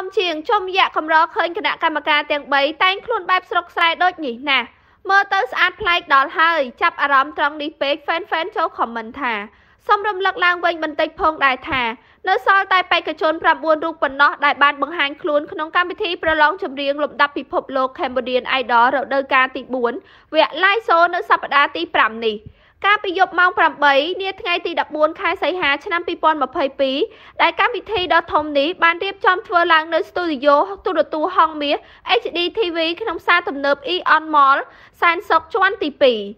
សមជាងជុំយៈកម្រឃើញគណៈកម្មការទាំង3តែងខ្លួនបែបស្រុកស្រែដូចនេះណាស់មើលទៅស្អាតប្លែកដល់ហើយចាប់អារម្មណ៍ត្រង់នេះពេកហ្វេនហ្វេនចូលខមមិនថាសូមរំលឹកឡើងវិញបន្តិចផងដែរថានៅសល់តែបេក្ខជន9រូបប៉ុណ្ណោះដែលបានបង្ហាញខ្លួនក្នុងកម្មវិធីប្រឡងចម្រៀងលំដាប់ពិភពលោក Cambodian Idol រដូវកាលទី4វគ្គ Live Show នៅសប្តាហ៍ទី5នេះ។ កាលពីយប់ម៉ោង8នាថ្ងៃទី14ខែសីហាឆ្នាំ2022ដែលកម្មវិធីដ៏ធំនេះបានរៀបចំធ្វើឡើងនៅស្ទូឌីយោទូរទស្សន៍ហងមាស HD TV ក្នុងផ្សារទំនើប Eon Mall សែនសុកជាន់ទី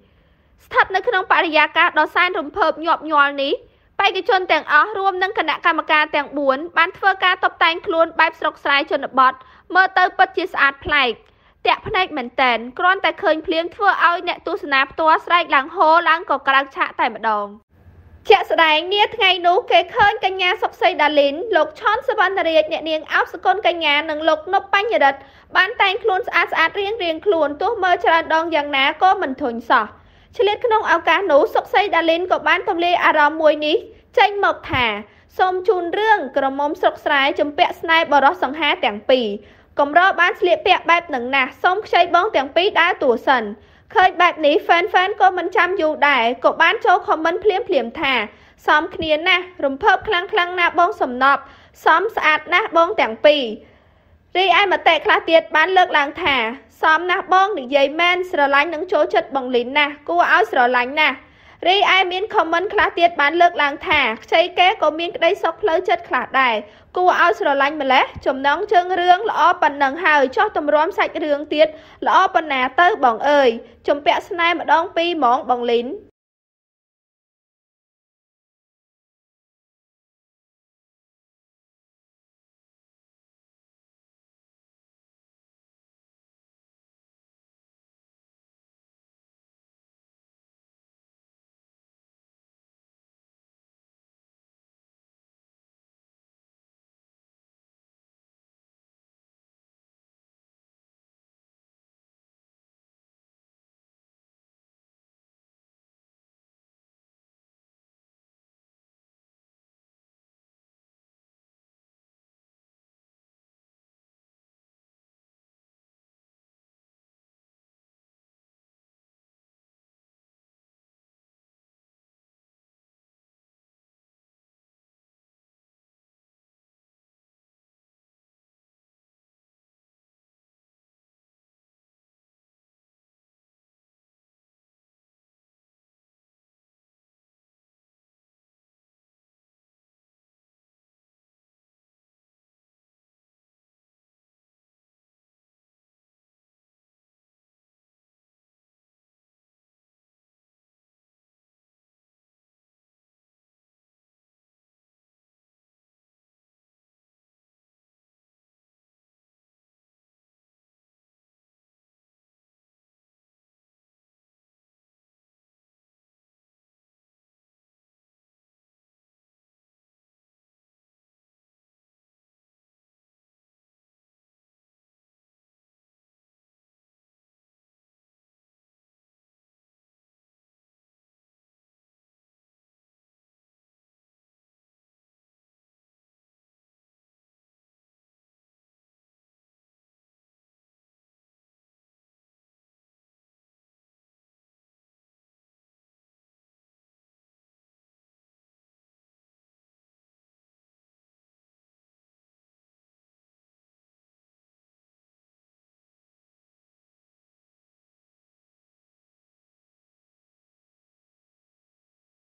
2ស្ថិតនៅក្នុងបរិយាកាសដ៏សែនរំភើបញាប់ញ័រនេះបេក្ខជនទាំងអស់រួមនឹងគណៈកម្មការទាំង4បានធ្វើការតុបតែងខ្លួនបែបស្រុកស្រែជនបទមើលទៅពិតជាស្អាតប្លែក តាក់ភ្នែកមែនតែនគ្រាន់តែឃើញភ្លាមធ្វើឲ្យអ្នកទស្សនាផ្ទាល់ស្រែកឡើងហូរឡើងក៏ក្រៅឆាកតែម្ដងជាក់ស្ដែងនាថ្ងៃនោះគេឃើញកញ្ញាសុកសីដាលីនលោកឆនសវណ្ណរាជអ្នកនាងអោបសកុនកញ្ញានិងលោកនប់បញ្ញរិទ្ធបានតែងខ្លួនស្អាតស្អាតរៀងរៀងខ្លួនទោះមើលច្រើនដងយ៉ាងណាក៏មិនធុញសោះឆ្លៀតក្នុងឱកាសនោះសុកសីដាលីនក៏បានទម្លាយអារម្មណ៍មួយនេះចេញមកថាសូមជូនរឿងក្រមុំស្រុកស្រែជំពាក់ស្នេហ៍បរោះសង្ហាទាំងពីរ កម្របានស្លៀកពាក់បែបនឹងណាស់សូមខ្ចីបងទាំងពីរដើរតួសិនឃើញបែបនេះហ្វេនហ្វេនក៏មិនចាំយូរដែរក៏បានចូលខមមិនភ្លាមភ្លាមថាសមគ្នាណាស់រំភើបខ្លាំងខ្លាំងណាស់បងសំណប់សមស្អាតណាស់បងទាំងពីររីឯមតិខ្លះទៀតបានលើកឡើងថាសមណាស់បងនិយាយមែនស្រឡាញ់នឹងចូលចិត្តបងលីនណាស់គួរឲ្យស្រឡាញ់ណាស់ រីឯមានខមមិនខ្លះទៀតបានលើកឡើងថាខ្ចីកែក៏មានក្តីសុខផ្លូវចិត្តខ្លះដែរគួរឲ្យស្រឡាញ់ម្លេះចំណងជើងរឿងល្អប៉ុណ្ណឹងហើយចោះតម្រាំសាច់រឿងទៀតល្អប៉ុណ្ណាទៅបងអើយចំពាក់ស្នេហ៍ម្ដងពីរហ្មងបងលីន